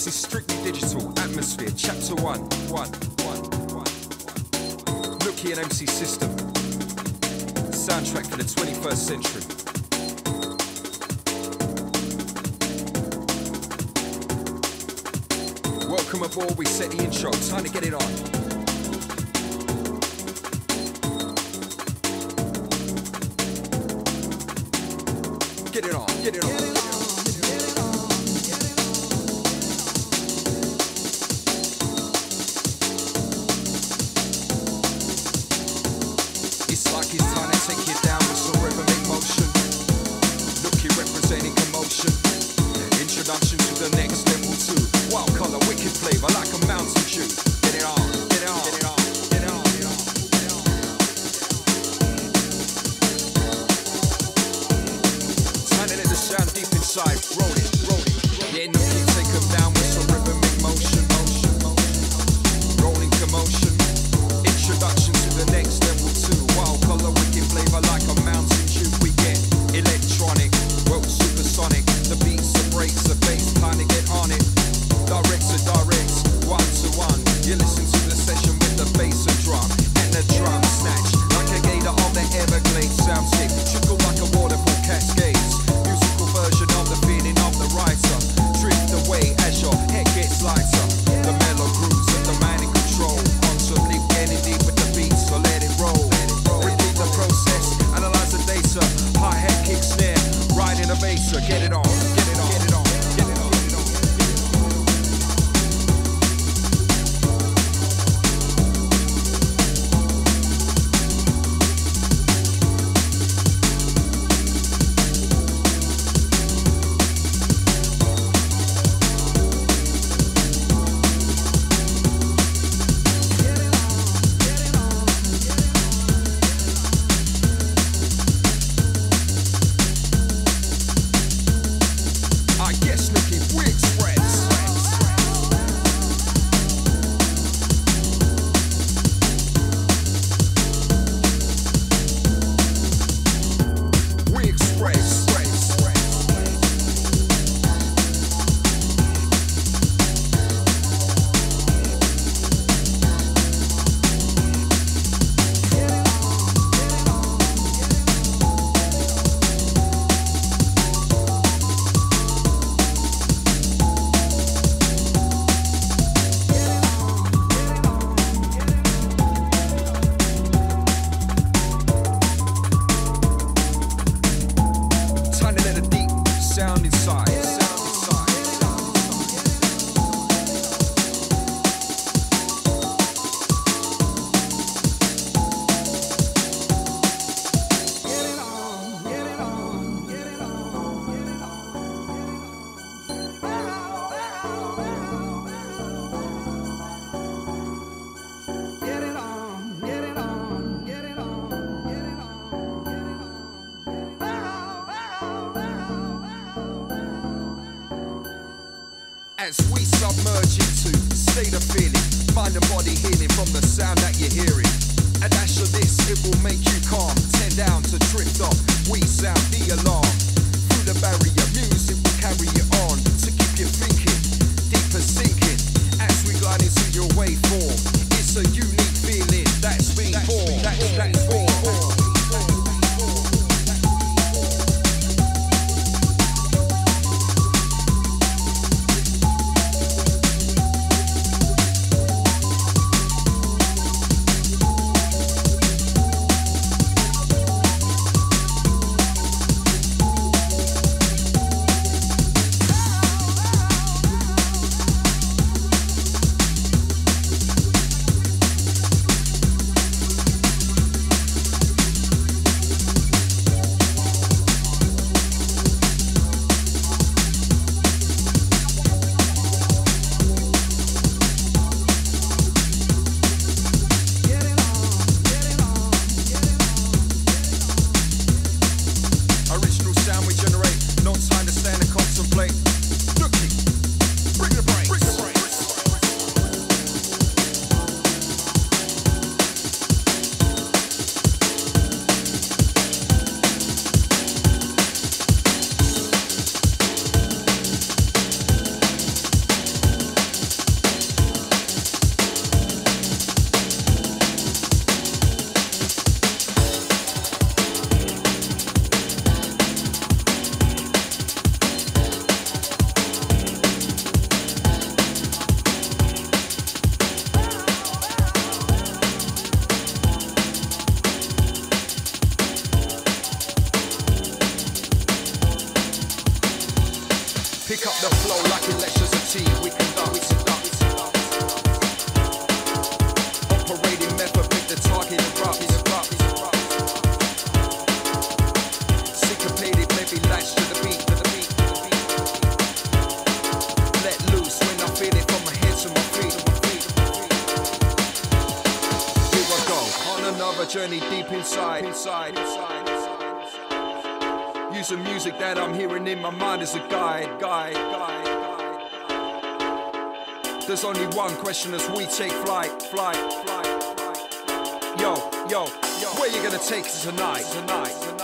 This is strictly digital atmosphere, chapter one, one, one, one. Look at MC System, soundtrack for the 21st century. Welcome aboard, we set the intro, time to get it on. get it on, get it on. there's only one question as we take flight, flight, flight, flight. Yo, yo, yo. Where you gonna take us tonight? Tonight. tonight.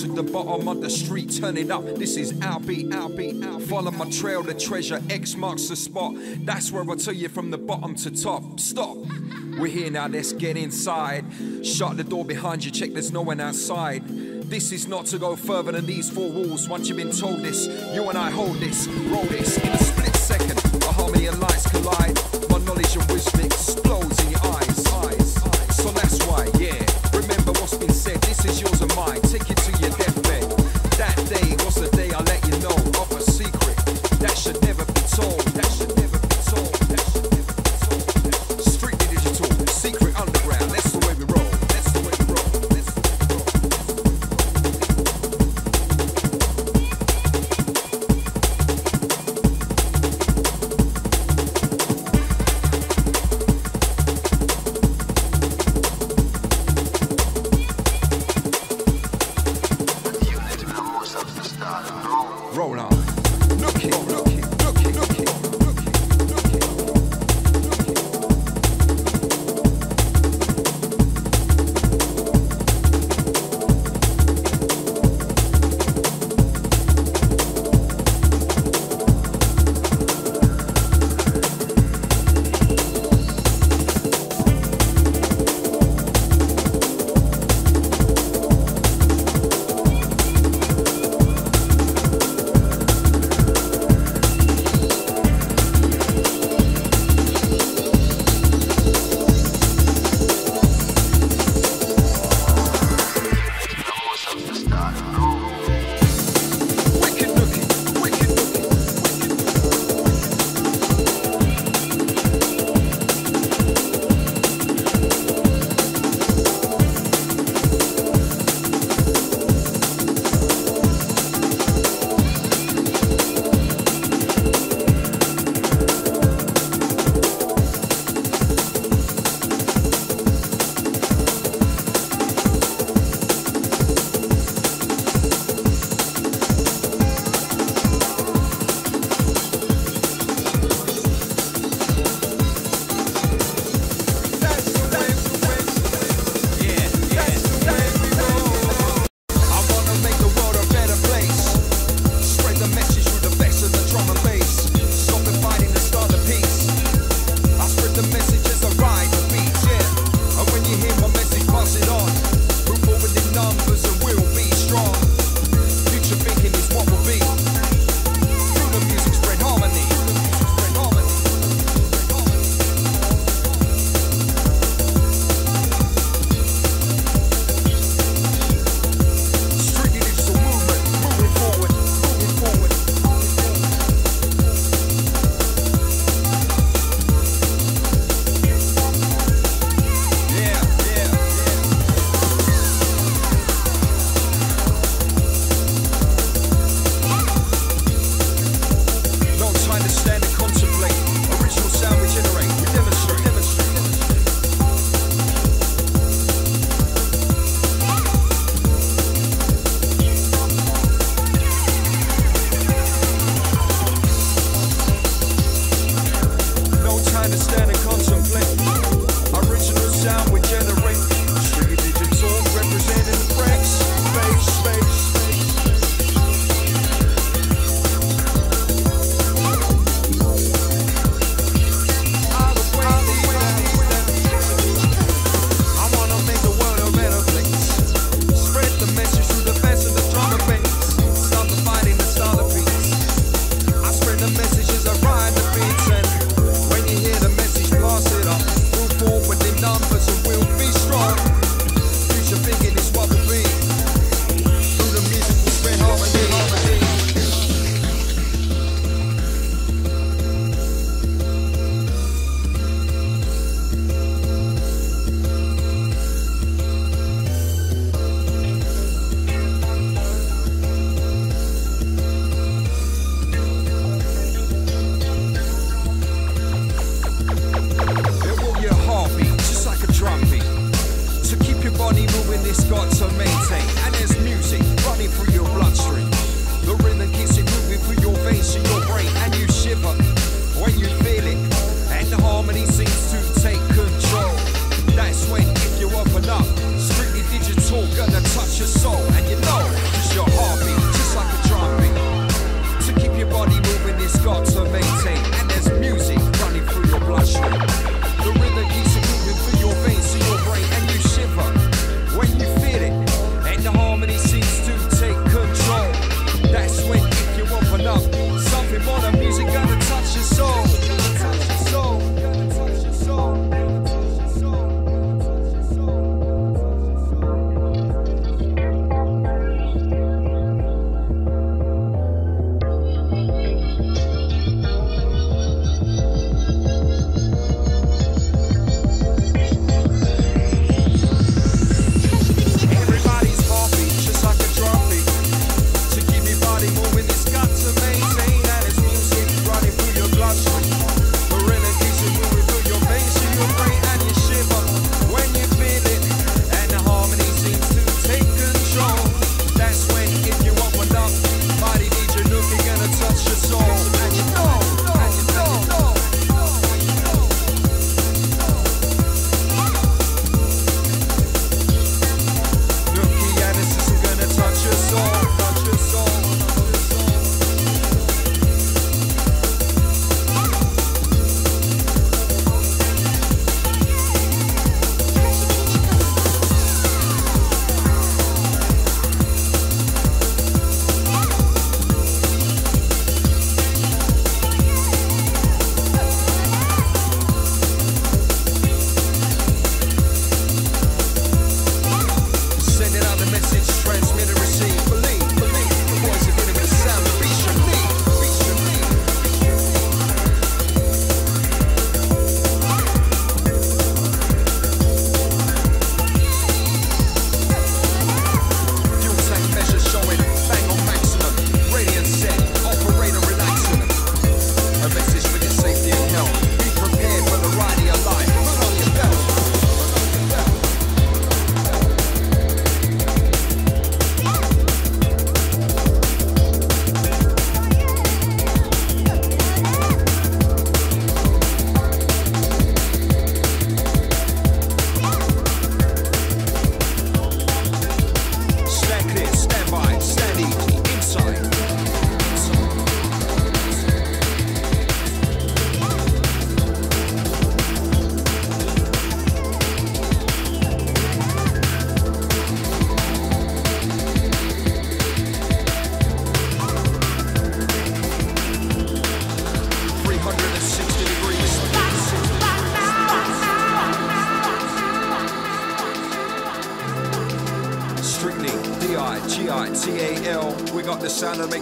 to the bottom of the street, turn it up. This is our beat, our beat, our beat. Follow my trail, the treasure, X marks the spot. That's where I tell you from the bottom to top. Stop. We're here now, let's get inside. Shut the door behind you, check there's no one outside. This is not to go further than these four walls. Once you've been told this, you and I hold this, roll this. In a split second, a harmony and lights collide.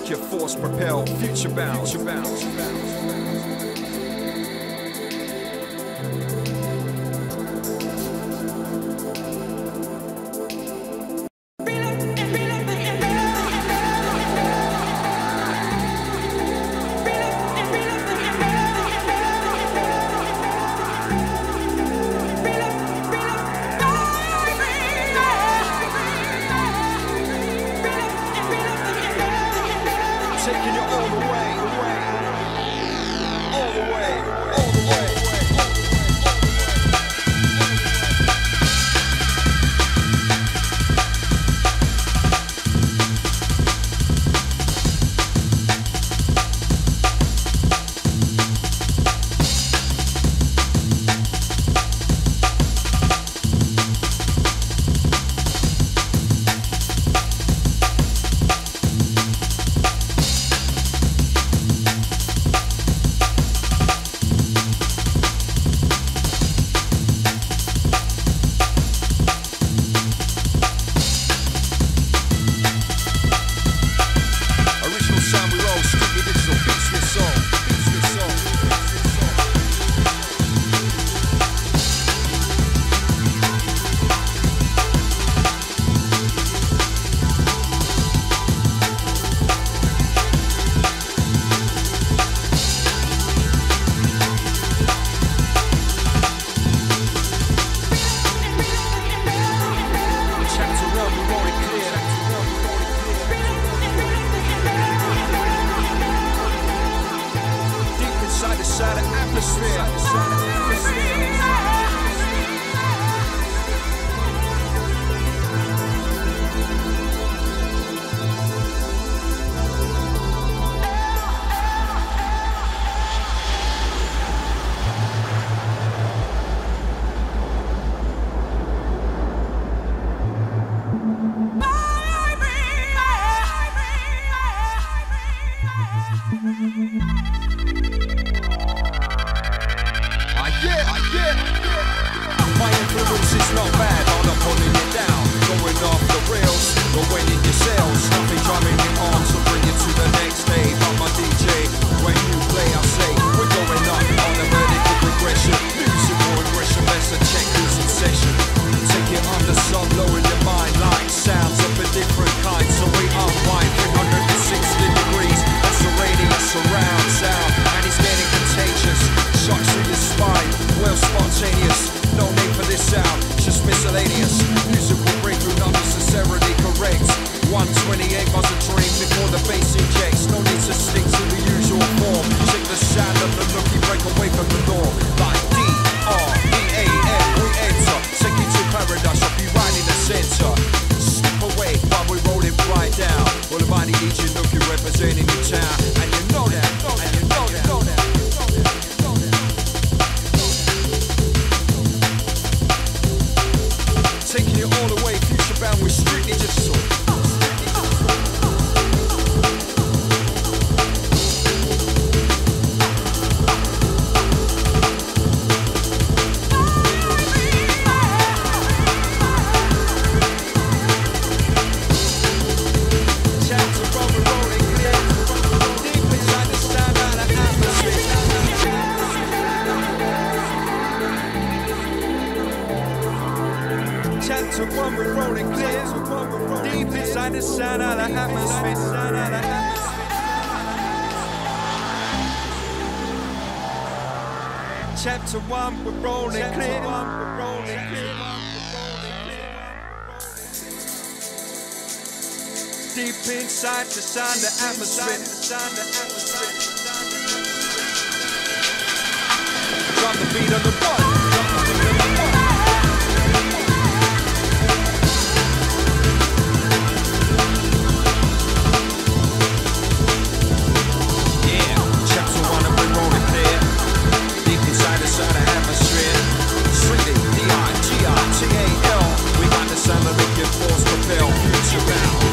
Your force propel. Future bound. Future bound. Atmosphere. Chapter one, we're rolling Chapter clear. One, we're rolling clear. Deep inside the sun, the atmosphere, the sound, the atmosphere. Drop the beat on the you're Chappelle.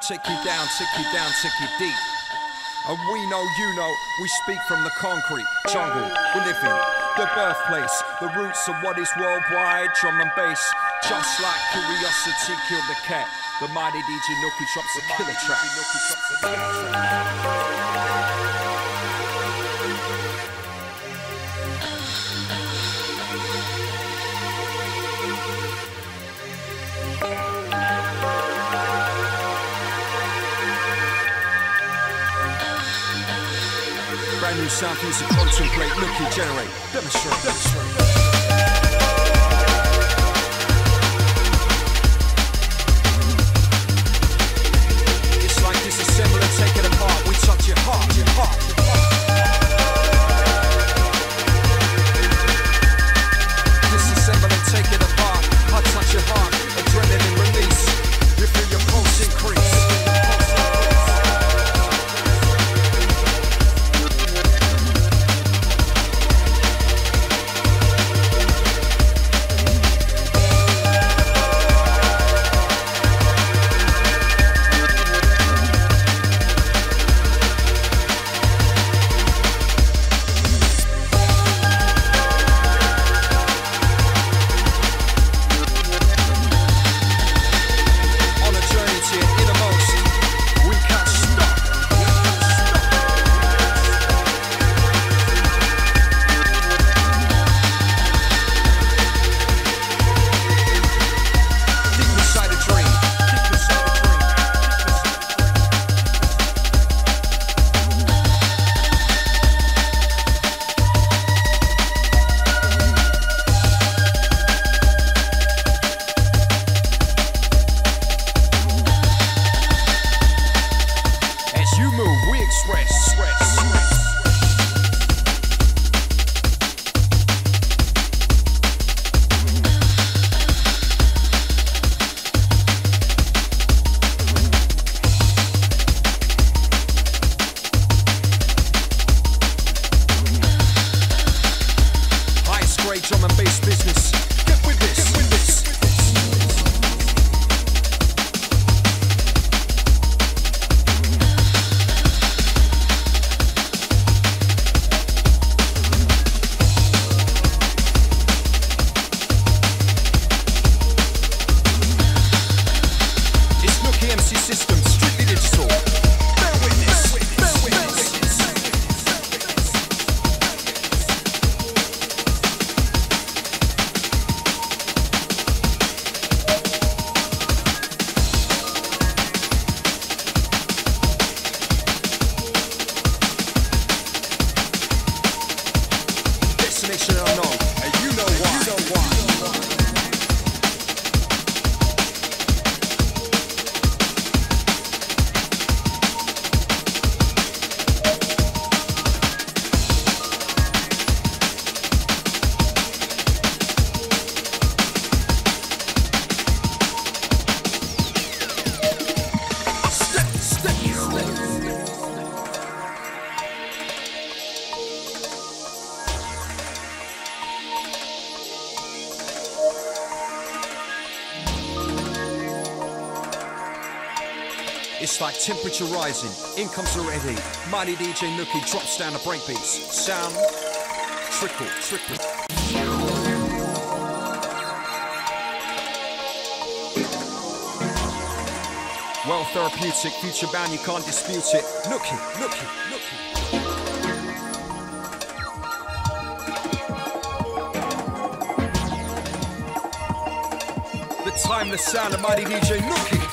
Take you down, take you down, take you deep. And we know, you know, we speak from the concrete jungle. We live in the birthplace, the roots of what is worldwide. Drum and bass, just like curiosity killed the cat. The mighty DJ Nookie drops a killer track. New sound piece of contemplate, look you generate, demonstrate, demonstrate. Temperature rising, incomes already. Mighty DJ Nookie drops down the breakbeats. Sound, trickle, trickle. Well therapeutic, future bound, you can't dispute it. Nookie, Nookie, Nookie. The timeless sound of Mighty DJ Nookie.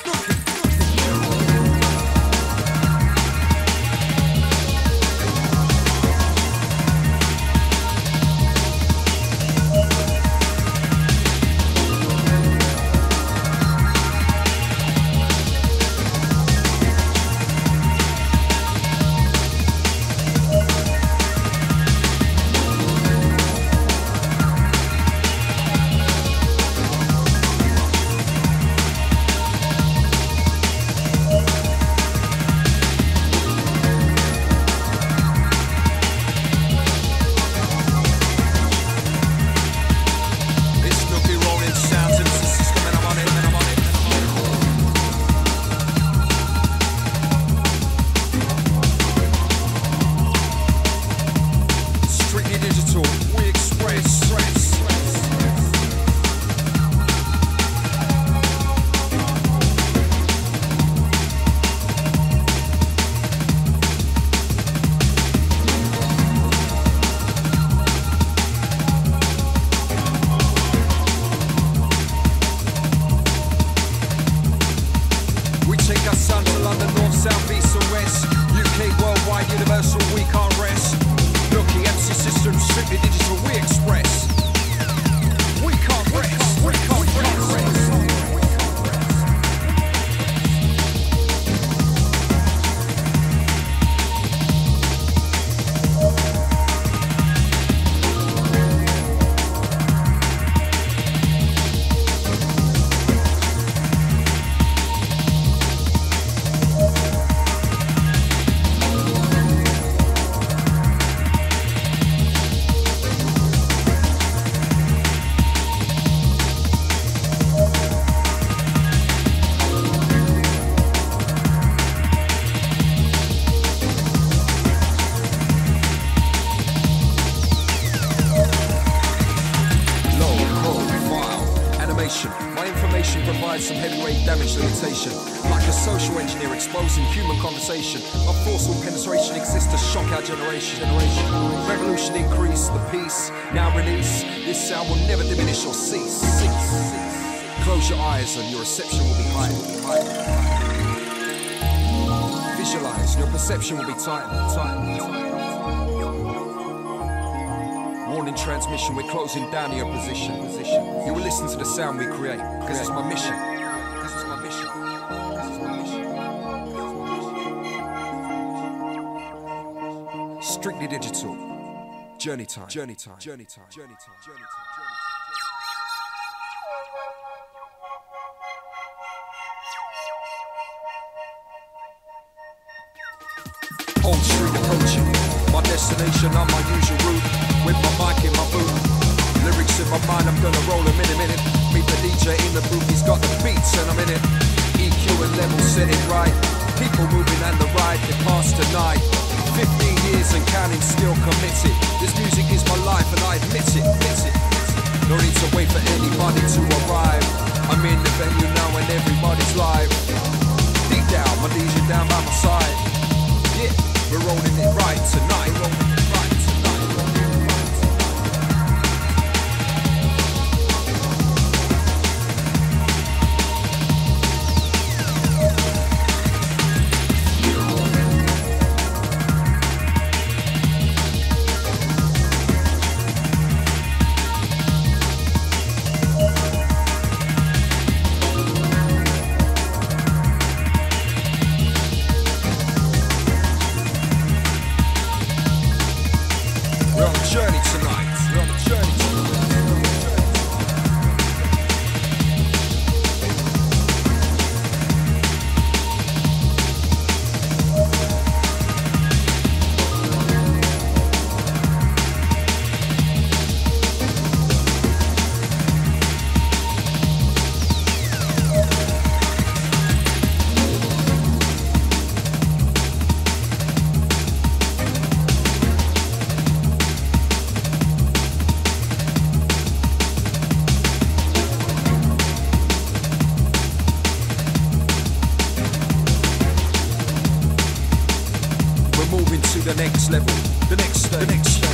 Close your reception will be high. Visualize, your perception will be tight. Warning transmission, we're closing down your position. You will listen to the sound we create, because it's my mission. Because it's my mission. Strictly digital. Journey time. Journey time. Journey time. Journey time. Journey time. Old street approaching. My destination on my usual route. With my mic in my boot. Lyrics in my mind, I'm gonna roll them in a minute. Meet the DJ in the booth, he's got the beats and I'm in it. EQ and level set it right. People moving and the ride, they pass tonight. 15 years and counting, still committed. This music is my life and I admit it, admit it. No need to wait for anybody to arrive. I'm in the venue now and everybody's live. Deep down, my DJ down by my side. Yeah, we're rolling it right tonight. The next level. The next, the next,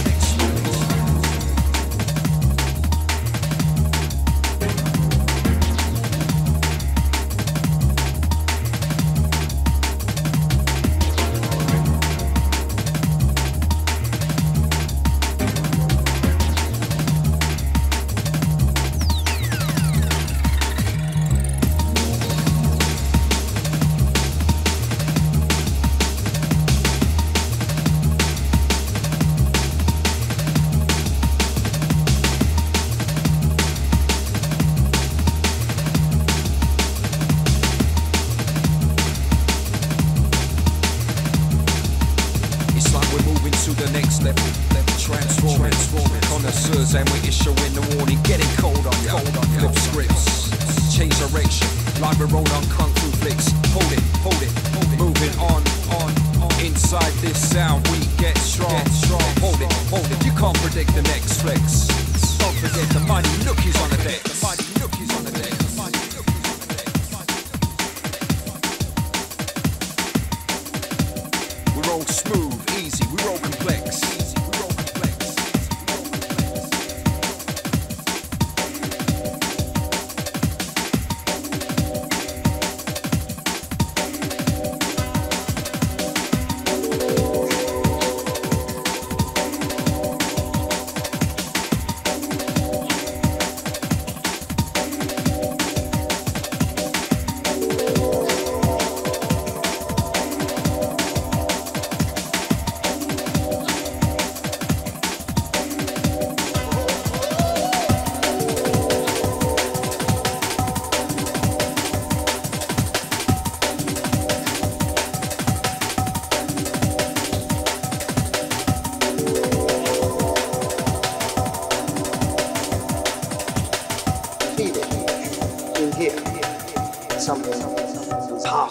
feel it in here. Something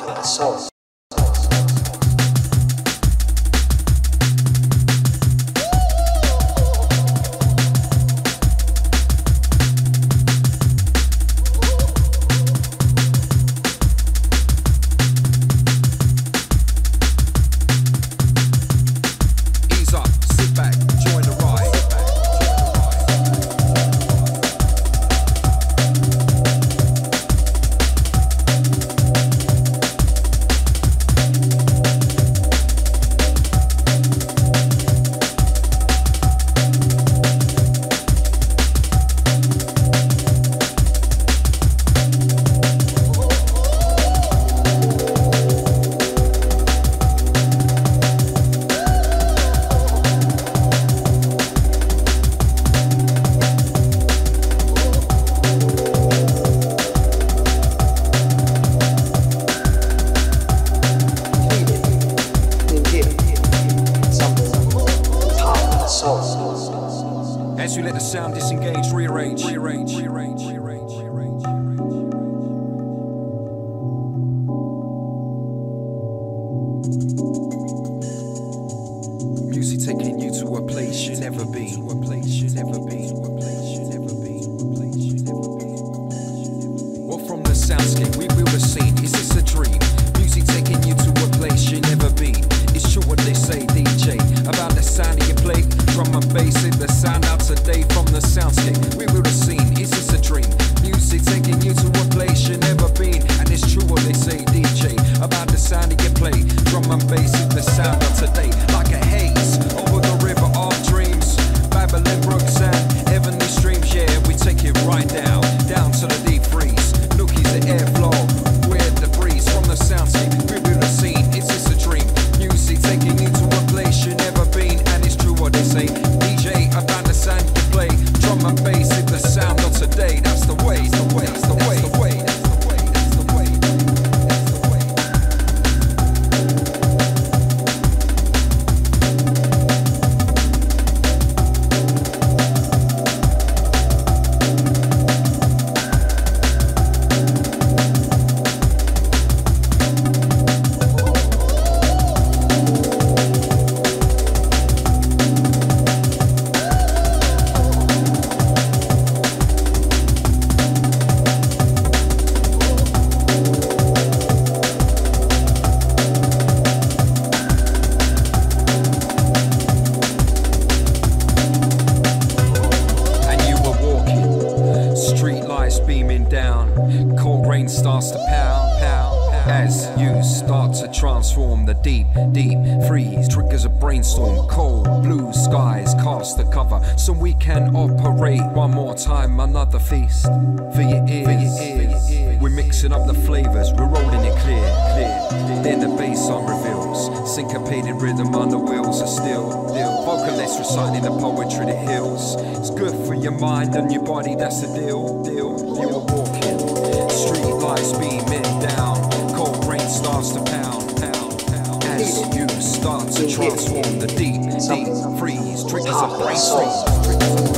the soul. my face. Mixing up the flavors, we're rolling it clear, clear. Then the bass on reveals, syncopated rhythm on the wheels are still. Vocalists reciting the poetry that heals. It's good for your mind and your body, that's the deal, deal. You are walking, street lights beaming down, cold rain starts to pound, pound, pound. As you start to transform the deep, deep freeze, triggers a brain freeze.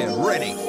and ready.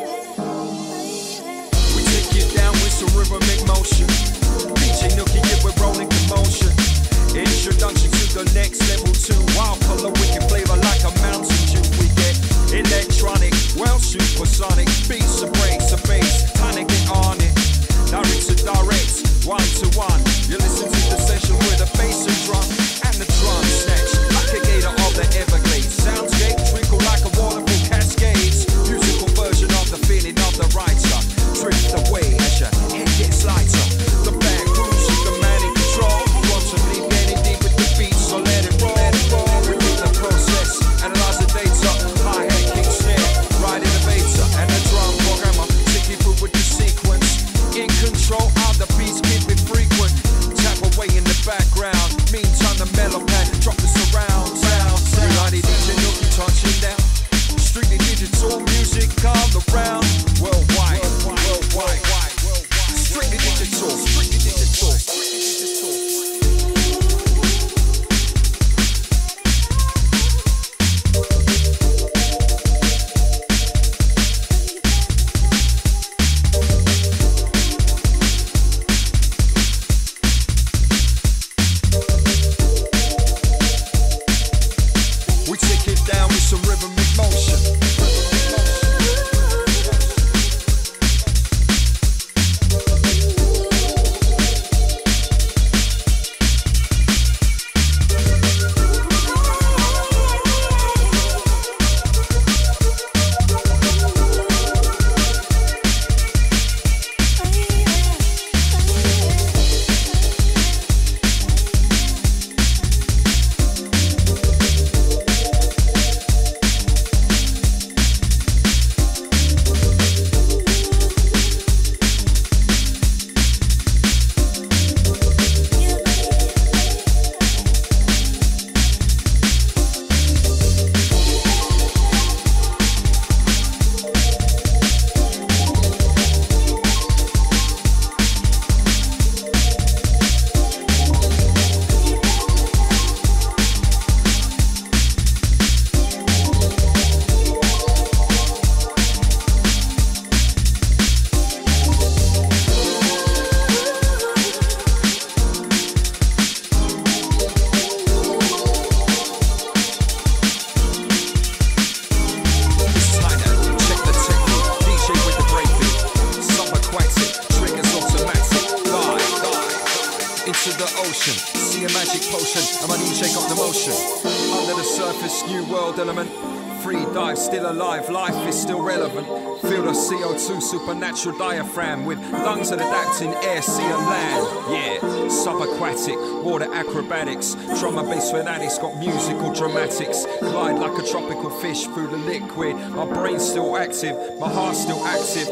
natural diaphragm with lungs that adapt in air, sea, and land. Yeah, subaquatic, water acrobatics, drum n bass fanatics got musical dramatics. Glide like a tropical fish through the liquid. My brain's still active, my heart's still active.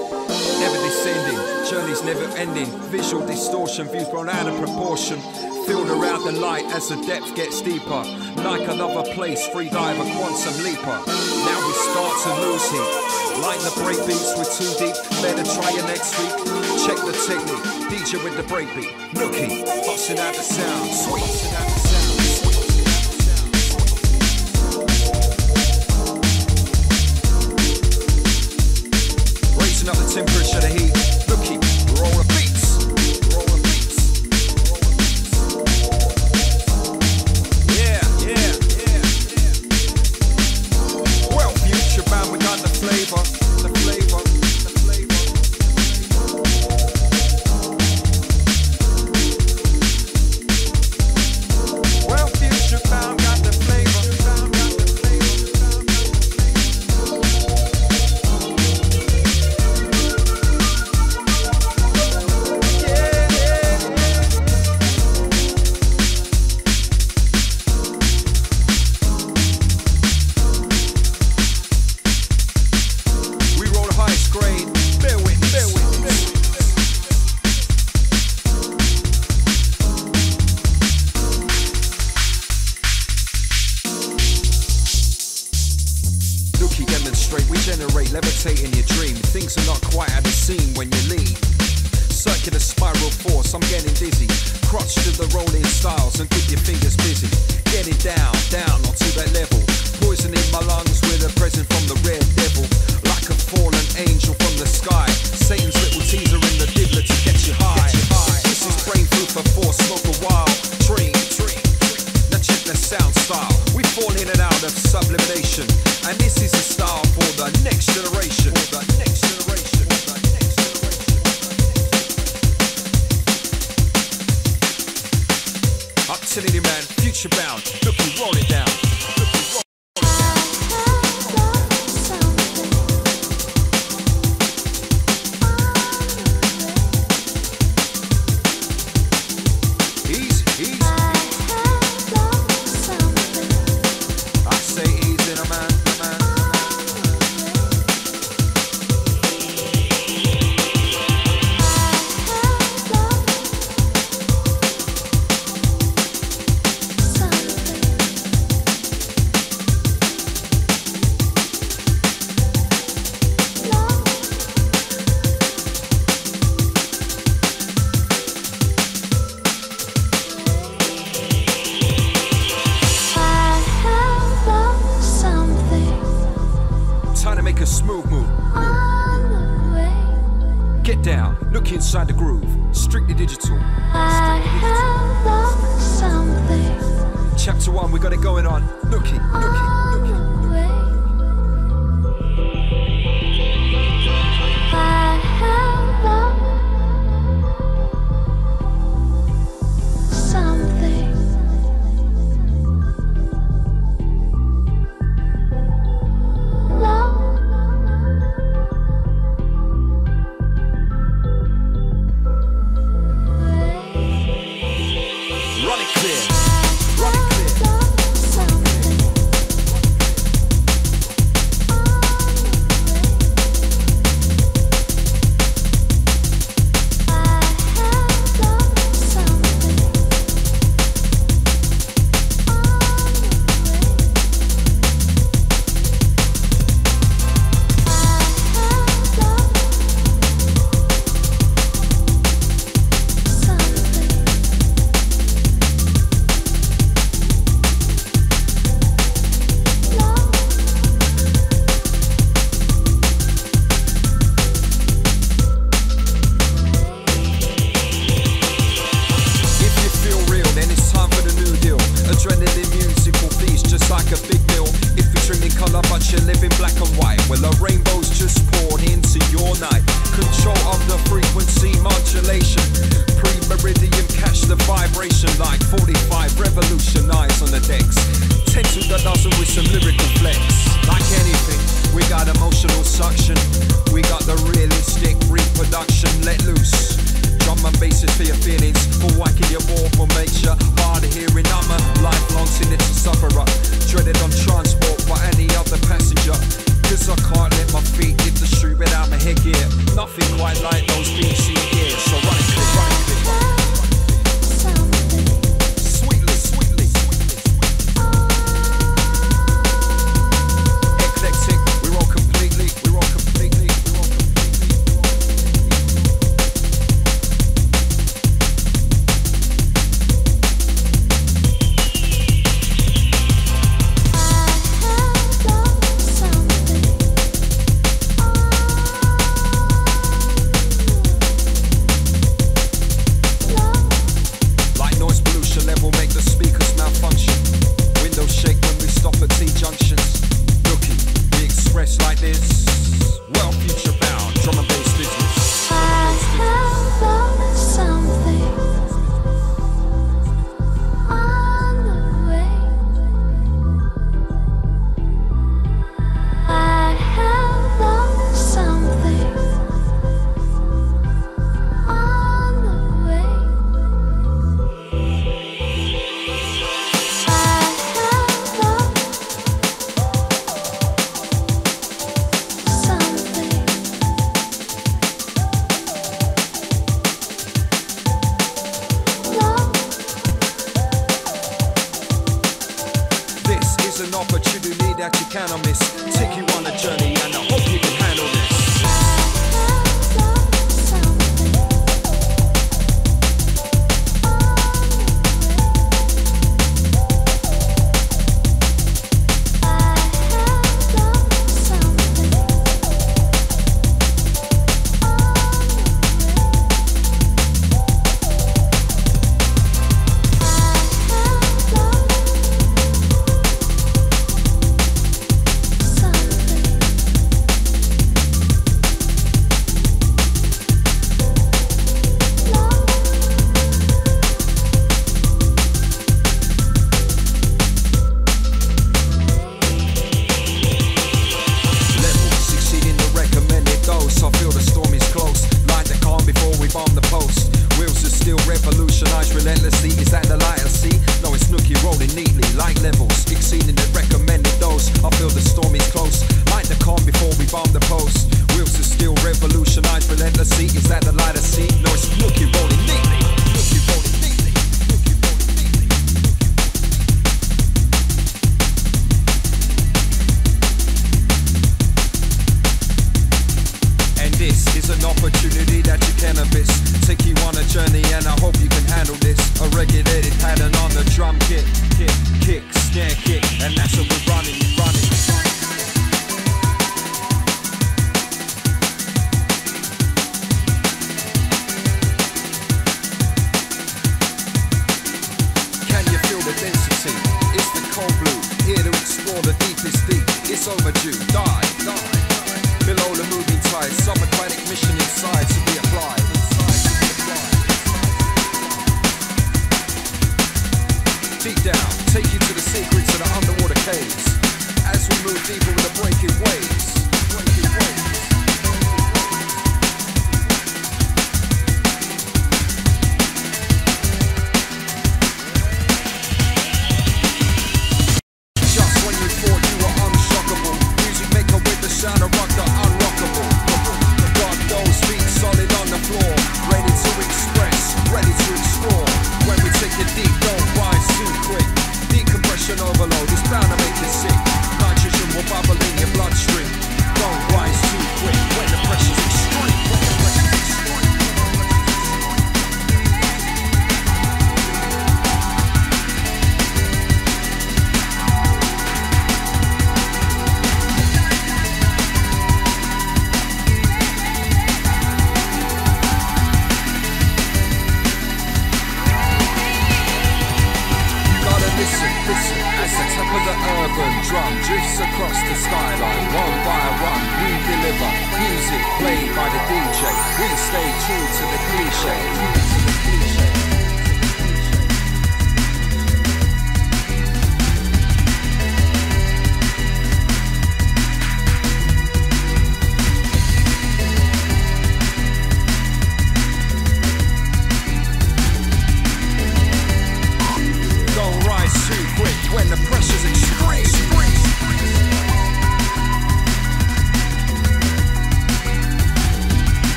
Never descending, journey's never ending. Visual distortion, views blown out of proportion. Filled around the light as the depth gets deeper like another place, free diver, quantum leaper. Now we start to lose heat. Lighten the break beats with too deep, better try it next week. Check the technique, DJ with the breakbeat, nookie, busting out the sound, sweet.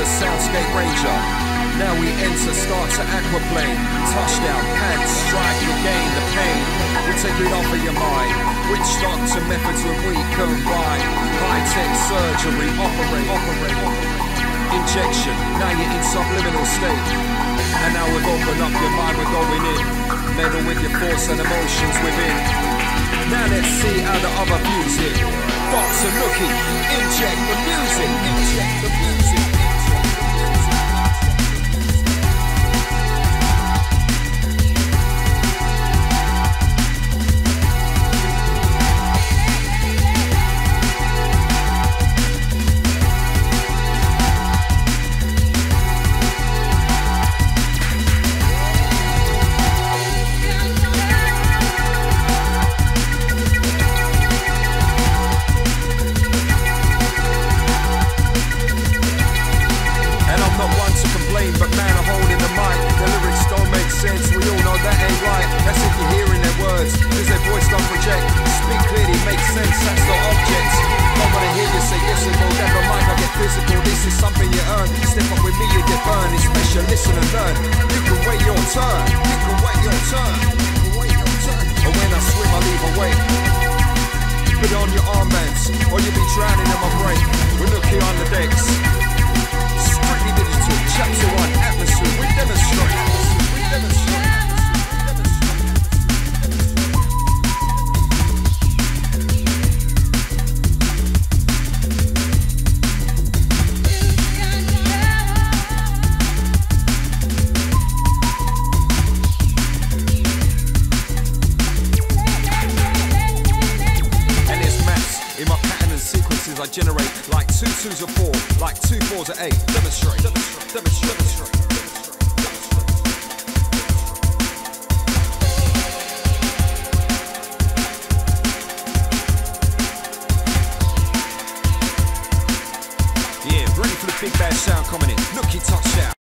the soundscape ranger. Now we enter, start to aquaplane. Touchdown, pants, strike, regain the pain. We take it off of your mind. Which doctor methods will we combine? High-tech surgery, operate, operate, operate. Injection, now you're in subliminal state. And now we've opened up your mind, we're going in. Meddle with your thoughts and emotions within. Now let's see how the other views it. Thoughts are looking, inject the music, inject the music. twos four, like two fours are eight. Demonstrate, demonstrate, demonstrate, demonstrate. Yeah, ready for the big bad sound coming in. Nookie out.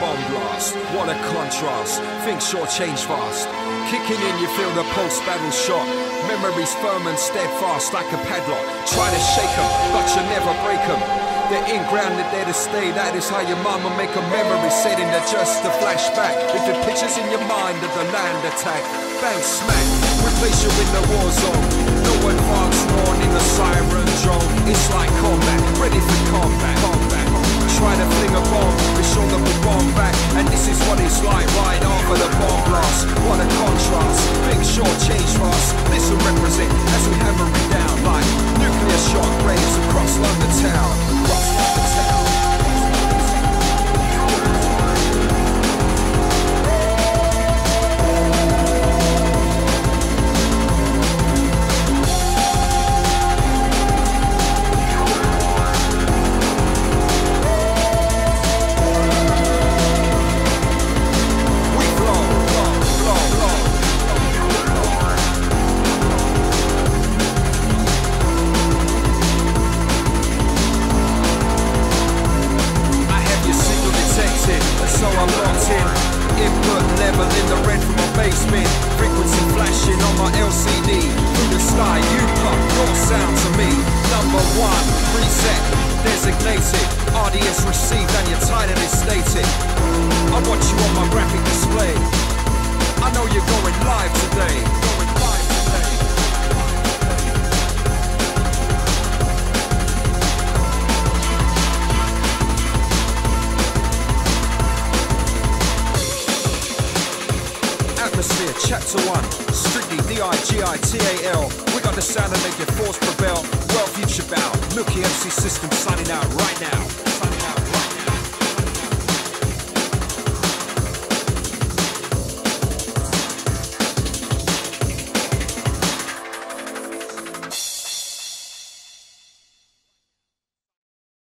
Bomb blast, what a contrast. Things sure change fast. Kicking in, you feel the pulse battle shock. Memories firm and steadfast like a padlock. Try to shake them, but you never break them. They're in there to stay. That is how your mama make a memory setting that just a flashback. With the pictures in your mind of the land attack. Bang smack, replace you in the war zone. No advance warning, the siren drone. It's like combat, ready for combat try to fling a bomb, be sure that we'll bomb back. And this is what it's like right after the bomb blast. What a contrast. Big short change fast. This will represent as we hammer it down like nuclear shock waves across London town. Across London town.